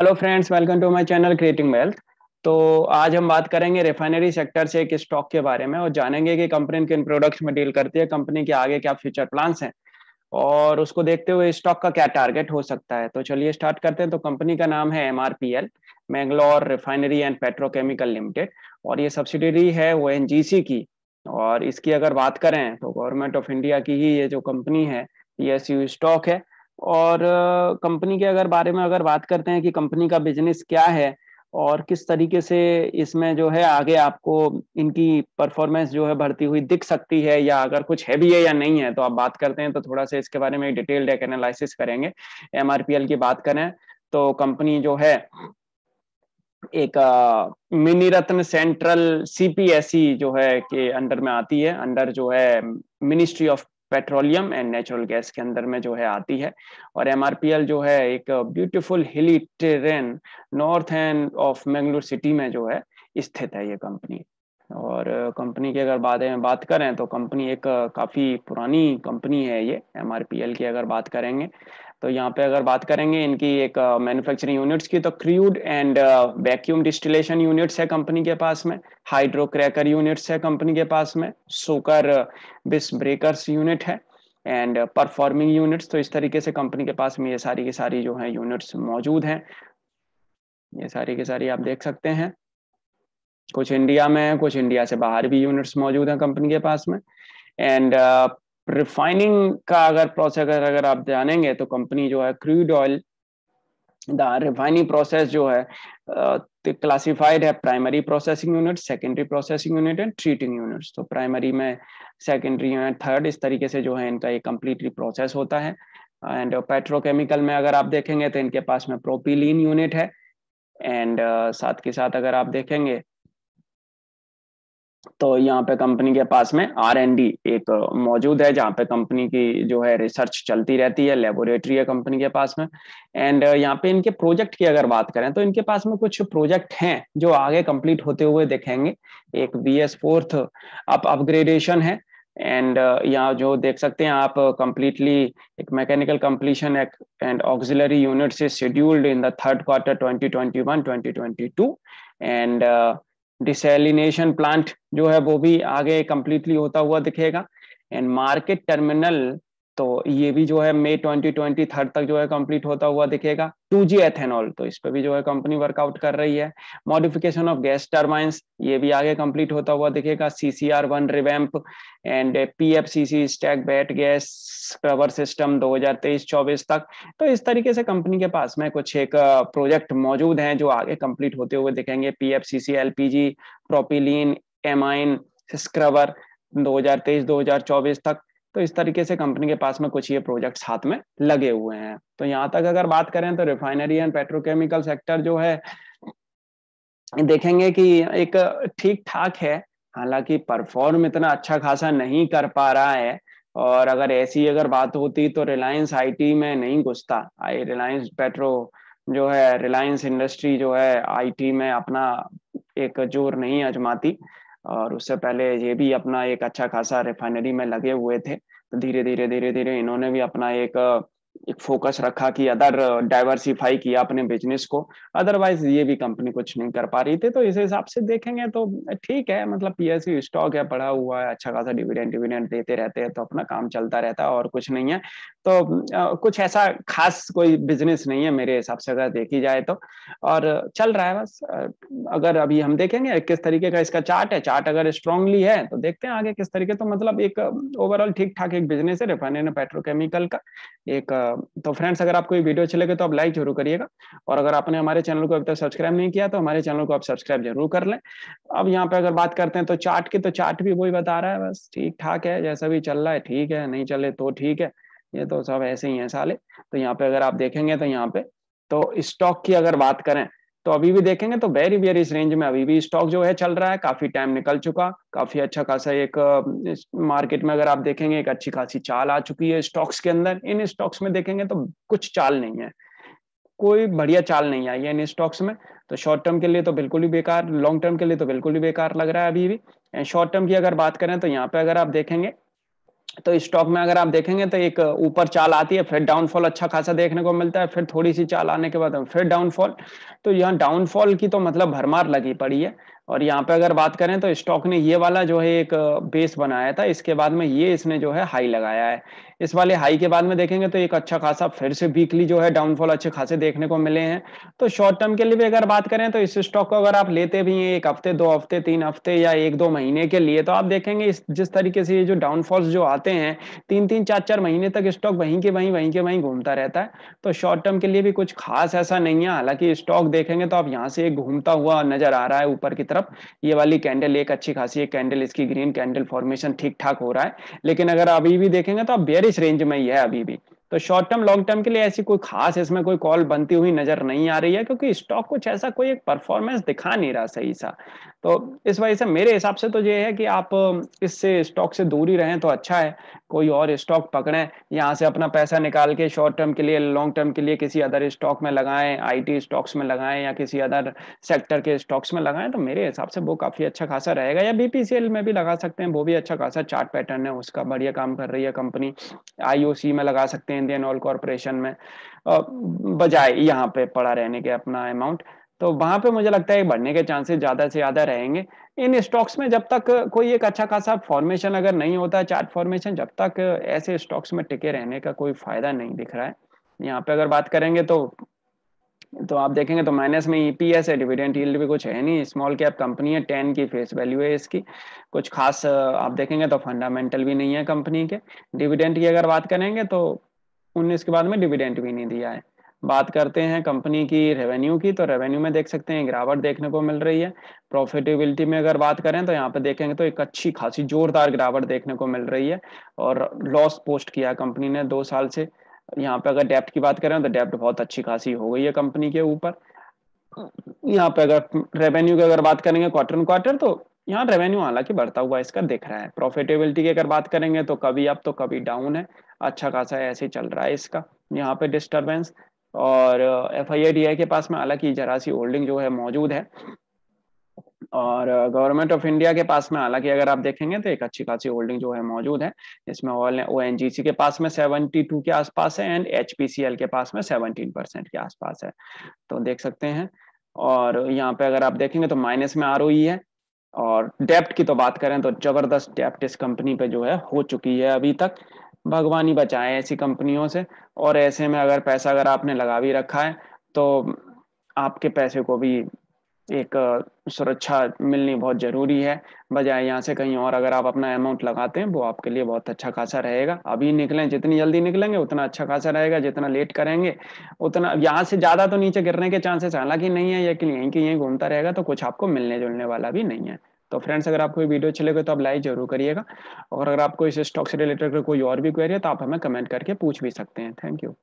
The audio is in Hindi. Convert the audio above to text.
Hello friends welcome to my channel creating wealth तो आज हम बात करेंगे रिफाइनरी सेक्टर से एक स्टॉक के बारे में और जानेंगे कि कंपनी किन प्रोडक्ट्स में डील करती है कंपनी के आगे क्या फ्यूचर प्लान्स हैं। और उसको देखते हुए स्टॉक का क्या टारगेट हो सकता है। तो चलिए स्टार्ट करते हैं। तो कंपनी का नाम है MRPL Mangalore refinery and petrochemical limited और ये सब्सिडरी है एन की। और इसकी अगर बात करें तो गवर्नमेंट ऑफ़ इंडिया की ही ये जो कंपनी है पीएसयू स्टॉक है। और कंपनी के अगर बारे में अगर बात करते हैं कि कंपनी का बिज़नेस क्या है और किस तरीके से इसमें जो है आगे आपको इनकी परफॉर्मेंस जो है बढ़ती हुई दिख सकती है या अगर कुछ है भी है या नहीं है तो आप बात करते हैं तो थोड़ा सा इसके बारे में डिटेल्ड एक एनालिसिस करेंगे। एमआरपीएल की बात करें तो कंपनी जो है एक मिनी रत्न सेंट्रल सीपीएसई जो है के अंडर में आती है, अंडर जो है ministry of petroleum and natural gas के अंदर में जो है आती है। और एमआरपीएल जो है एक beautiful hilly terrain north end of Mangalore city में जो है स्थित है ये कंपनी। और कंपनी की अगर बात बात करें तो कंपनी एक काफ़ी पुरानी कंपनी है ये MRPL की अगर बात करेंगे। तो यहाँ पे अगर बात करेंगे इनकी एक मैन्युफैक्चरिंग uh, यूनिट्स की तो crude and vacuum distillation units है कंपनी के पास में हाइड्रो क्रैकर यूनिट्स है कंपनी के पास में सोकर बिस ब्रेकर्स यूनिट है एंड परफॉर्मिंग यूनिट्स तो इस तरीके से कंपनी के पास में ये सारी की सारी जो है यूनिट्स मौजूद हैं। ये सारी की सारी आप देख सकते हैं। कुछ इंडिया में कुछ इंडिया से बाहर भी यूनिट्स मौजूद हैं कंपनी के पास में एंड रिफाइनिंग का अगर प्रोसेस अगर अगर आप जानेंगे तो कंपनी जो है crude oil the refining process जो है क्लासिफाइड है primary processing unit secondary processing unit and treating units तो प्राइमरी में सेकेंडरी यूनिट थर्ड इस तरीके से जो है इनका एक कम्प्लीटली प्रोसेस होता है। एंड पेट्रोकेमिकल में अगर आप देखेंगे तो इनके पास में प्रोपिलीन यूनिट है। एंड uh, साथ के साथ अगर आप देखेंगे तो यहाँ पे कंपनी के पास में आर एन डी एक मौजूद है, जहाँ पे कंपनी की जो है रिसर्च चलती रहती है लेबोरेटरी है कंपनी के पास में। एंड यहाँ पे इनके प्रोजेक्ट की अगर बात करें तो इनके पास में कुछ प्रोजेक्ट हैं, जो आगे कंप्लीट होते हुए देखेंगे। एक B S fourth up upgradation है। एंड यहाँ जो देख सकते हैं आप कंप्लीटली एक mechanical completion and auxiliary unit से scheduled in the third quarter 2021 2022 and desalination plant जो है वो भी आगे कंप्लीटली होता हुआ दिखेगा। एंड मार्केट टर्मिनल तो ये भी जो है मई 2020 थर्ड तक जो है कंप्लीट होता हुआ दिखेगा। टू जी एथेनॉल तो इस पर भी जो है कंपनी वर्कआउट कर रही है। मॉडिफिकेशन ऑफ़ गैस टर्बाइंस ये भी आगे कंप्लीट होता हुआ दिखेगा। CCR one revamp and PFCC stack bat gas cover system 2023-24 तक। तो इस तरीके से कंपनी के पास में कुछ एक प्रोजेक्ट मौजूद हैं जो आगे कंप्लीट होते हुए दिखेंगे। P F C C L P G propylene amine scrubber 2023-2024 तक। तो इस तरीके से कंपनी के पास में कुछ ये प्रोजेक्ट्स हाथ में लगे हुए हैं। तो यहाँ तक अगर बात करें तो रिफाइनरी एंड पेट्रोकेमिकल सेक्टर जो है, देखेंगे कि एक ठीक ठाक है, हालाँकि परफॉर्म इतना अच्छा खासा नहीं कर पा रहा है। और अगर ऐसी अगर बात होती तो रिलायंस आईटी में नहीं घुसता। आई रिलायंस पेट्रो जो है रिलायंस इंडस्ट्री जो है आईटी में अपना एक ज़ोर नहीं आजमाती। और उससे पहले ये भी अपना एक अच्छा खासा रिफाइनरी में लगे हुए थे। तो धीरे धीरे धीरे धीरे इन्होंने भी अपना एक एक फोकस रखा कि अदर डाइवर्सिफाई किया अपने बिज़नेस को। अदरवाइज़ ये भी कंपनी कुछ नहीं कर पा रही थी तो इस हिसाब से देखेंगे तो ठीक है मतलब पीएसयू स्टॉक है पड़ा हुआ है अच्छा खासा डिविडेंड डिविडेंड देते रहते हैं तो अपना काम चलता रहता है और कुछ नहीं है। तो आ, कुछ ऐसा खास कोई बिज़नेस नहीं है मेरे हिसाब से अगर देखी जाए तो। और चल रहा है बस अगर अभी हम देखेंगे किस तरीके का इसका चार्ट है चार्ट अगर स्ट्रांगली है तो देखते हैं आगे किस तरीके तो मतलब एक ओवरऑल ठीक ठाक एक बिज़नेस है रिफाइनरी पेट्रोकेमिकल का। एक तो फ्रेंड्स अगर आपको ये वीडियो अच्छी लगे तो आप लाइक ज़रूर करिएगा। और अगर आपने हमारे चैनल को अभी तक सब्सक्राइब नहीं किया तो हमारे चैनल को आप सब्सक्राइब ज़रूर कर लें। अब यहाँ पे अगर बात करते हैं तो चार्ट की तो चार्ट भी वही बता रहा है, बस ठीक ठाक है, जैसा भी चल रहा है ठीक है, नहीं चले तो ठीक है, ये तो सब ऐसे ही है साले। तो यहाँ पे अगर आप देखेंगे तो यहाँ पे तो स्टॉक की अगर बात करें तो अभी भी देखेंगे तो वेरी वेरी इस रेंज में अभी भी स्टॉक जो है चल रहा है, काफ़ी टाइम निकल चुका, काफ़ी अच्छा खासा एक मार्केट में अगर आप देखेंगे, एक अच्छी खासी चाल आ चुकी है स्टॉक्स के अंदर। इन स्टॉक्स में देखेंगे तो कुछ चाल नहीं है, कोई बढ़िया चाल नहीं आई है इन स्टॉक्स में। तो शॉर्ट टर्म के लिए तो बिल्कुल ही बेकार लॉन्ग टर्म के लिए तो बिल्कुल ही बेकार लग रहा है अभी भी। एंड शॉर्ट टर्म की अगर बात करें तो यहाँ पे अगर आप देखेंगे तो स्टॉक में अगर आप देखेंगे तो एक ऊपर चाल आती है, फिर डाउनफॉल अच्छा खासा देखने को मिलता है, फिर थोड़ी सी चाल आने के बाद, फिर डाउनफॉल तो यहाँ डाउनफॉल की तो मतलब भरमार लगी पड़ी है। और यहाँ पे अगर बात करें तो स्टॉक ने ये वाला जो है एक बेस बनाया था, इसके बाद में ये इसने जो है हाई लगाया है। इस वाले हाई के बाद में देखेंगे तो एक अच्छा खासा फिर से वीकली जो है डाउनफॉल अच्छे खासे देखने को मिले हैं। तो शॉर्ट टर्म के लिए भी अगर बात करें तो इस स्टॉक को अगर आप लेते भी हैं एक हफ़्ते, दो हफ़्ते, तीन हफ़्ते या एक, दो महीने के लिए तो आप देखेंगे इस, जिस तरीके से ये जो डाउनफॉल्स जो आते हैं, तीन तीन, चार चार महीने तक स्टॉक वहीं के वहीं वहीं के वहीं घूमता रहता है। तो शॉर्ट टर्म के लिए भी कुछ खास ऐसा नहीं है, हालाँकि स्टॉक देखेंगे तो आप यहाँ से घूमता हुआ नज़र आ रहा है, ऊपर की तरफ़। ये वाली कैंडल एक अच्छी खासी एक कैंडल इसकी ग्रीन कैंडल फॉर्मेशन ठीक ठाक हो रहा है। लेकिन अगर अभी भी देखेंगे तो आप बेरिश रेंज में ही है अभी भी। तो शॉर्ट टर्म लॉन्ग टर्म के लिए ऐसी कोई खास इसमें कोई कॉल बनती हुई नज़र नहीं आ रही है, क्योंकि स्टॉक कुछ ऐसा कोई एक परफॉर्मेंस दिखा नहीं रहा सही सा। तो इस वजह से मेरे हिसाब से तो ये है कि आप इससे स्टॉक से दूरी रहें तो अच्छा है। कोई और स्टॉक पकड़ें, यहाँ से अपना पैसा निकाल के शॉर्ट टर्म के लिए लॉन्ग टर्म के लिए किसी अदर स्टॉक में लगाएँ आईटी स्टॉक्स में लगाएँ या किसी अदर सेक्टर के स्टॉक्स में लगाएँ तो मेरे हिसाब से वो काफ़ी अच्छा खासा रहेगा। या बीपीसीएल में भी लगा सकते हैं, वो भी अच्छा खासा चार्ट पैटर्न है उसका, बढ़िया काम कर रही है कंपनी आईओसी में लगा सकते हैं इंडियन ऑयल कॉरपोरेशन में। बजाय यहाँ पे पड़ा रहने के अपना अमाउंट तो वहाँ पे मुझे लगता है बढ़ने के चांसेस ज़्यादा से ज़्यादा रहेंगे। इन स्टॉक्स में जब तक कोई एक अच्छा खासा फॉर्मेशन अगर नहीं होता चार्ट फॉर्मेशन जब तक ऐसे स्टॉक्स में टिके रहने का कोई फ़ायदा नहीं दिख रहा है। यहाँ पे अगर बात करेंगे तो तो आप देखेंगे तो माइनस में ईपीएस है डिविडेंड यील्ड भी कुछ है नहीं। स्मॉल कैप कंपनी है टेन की फेस वैल्यू है इसकी। कुछ खास, आप देखेंगे तो फंडामेंटल भी नहीं है कंपनी के। डिविडेंड की अगर बात करेंगे तो उन्नीस के बाद में डिविडेंड भी नहीं दिया है। बात करते हैं कंपनी की रेवेन्यू की तो रेवेन्यू में देख सकते हैं, गिरावट देखने को मिल रही है। प्रॉफिटेबिलिटी में अगर बात करें तो यहाँ पे देखेंगे तो एक अच्छी खासी जोरदार गिरावट देखने को मिल रही है और लॉस पोस्ट किया कंपनी ने दो साल से। यहाँ पे अगर डेप्ट की बात करें तो डेप्ट बहुत अच्छी खासी हो गई है कंपनी के ऊपर। यहाँ पे अगर रेवेन्यू की अगर बात करेंगे क्वार्टर ऑन क्वार्टर तो यहाँ रेवेन्यू हालाँकि बढ़ता हुआ इसका दिख रहा है। प्रॉफिटेबिलिटी की अगर बात करेंगे तो कभी अप तो कभी डाउन है। अच्छा खासा ऐसे चल रहा है इसका। यहाँ पे डिस्टर्बेंस और एफ़ आई के पास में हालाँकि जरा सी होल्डिंग जो है मौजूद है। और गवर्नमेंट ऑफ़ इंडिया के पास में हालाँकि अगर आप देखेंगे तो एक अच्छी खासी होल्डिंग जो है मौजूद है। इसमें ओ एन जी सी के पास में 72 के आसपास है and H P C L के पास में 17 परसेंट के आसपास है। तो देख सकते हैं। और यहाँ पे अगर आप देखेंगे तो माइनस में आर है। और डेप्ट की तो बात करें तो ज़बरदस्त डेप्ट इस कंपनी पे जो है हो चुकी है अभी तक। भगवान ही बचाए ऐसी कंपनियों से। और ऐसे में अगर पैसा अगर आपने लगा भी रखा है तो आपके पैसे को भी एक सुरक्षा मिलनी बहुत ज़रूरी है। बजाय यहाँ से कहीं और अगर आप अपना अमाउंट लगाते हैं, वो आपके लिए बहुत अच्छा खासा रहेगा। अभी निकलें, जितनी जल्दी निकलेंगे, उतना अच्छा खासा रहेगा। जितना लेट करेंगे, उतना, यहाँ से ज़्यादा तो नीचे गिरने के चांसेस हालाँकि नहीं है लेकिन यहीं की यहीं घूमता रहेगा तो कुछ आपको मिलने जुलने वाला भी नहीं है। तो फ्रेंड्स अगर आपको वीडियो अच्छी लगे तो आप लाइक ज़रूर करिएगा। और अगर आपको इस स्टॉक से रिलेटेड कोई और भी क्वेरी है तो आप हमें कमेंट करके पूछ भी सकते हैं। Thank you